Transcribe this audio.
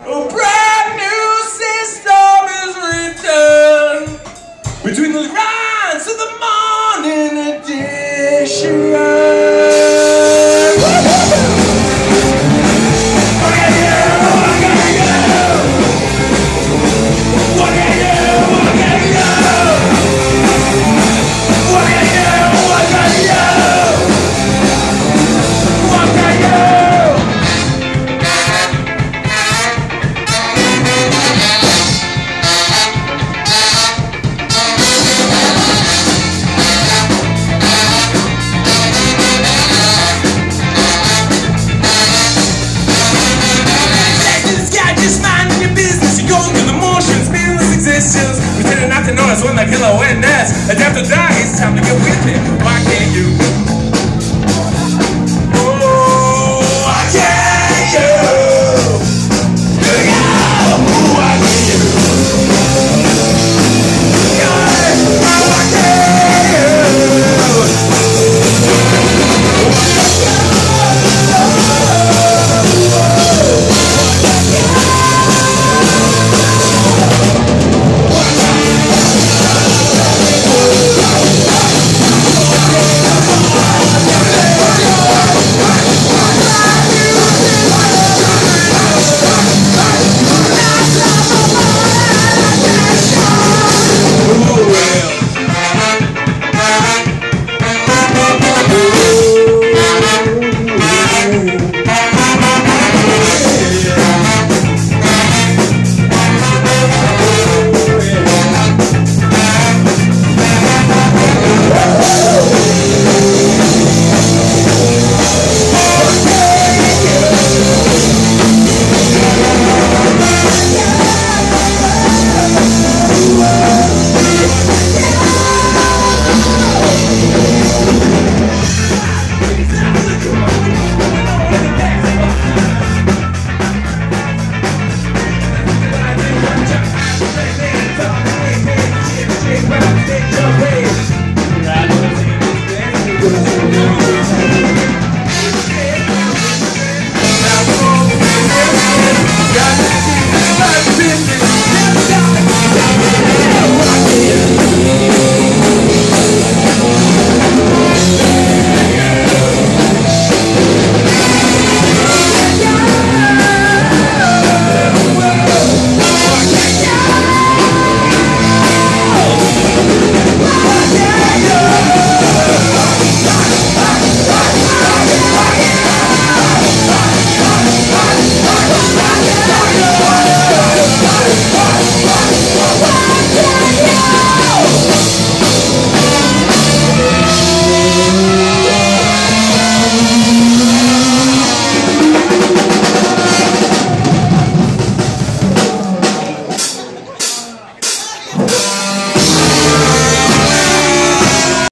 A brand new system is written between the lines of the morning edition. Pretending not to notice when the killer went next. Adapt or die, it's time to get with it. Why can't you? real.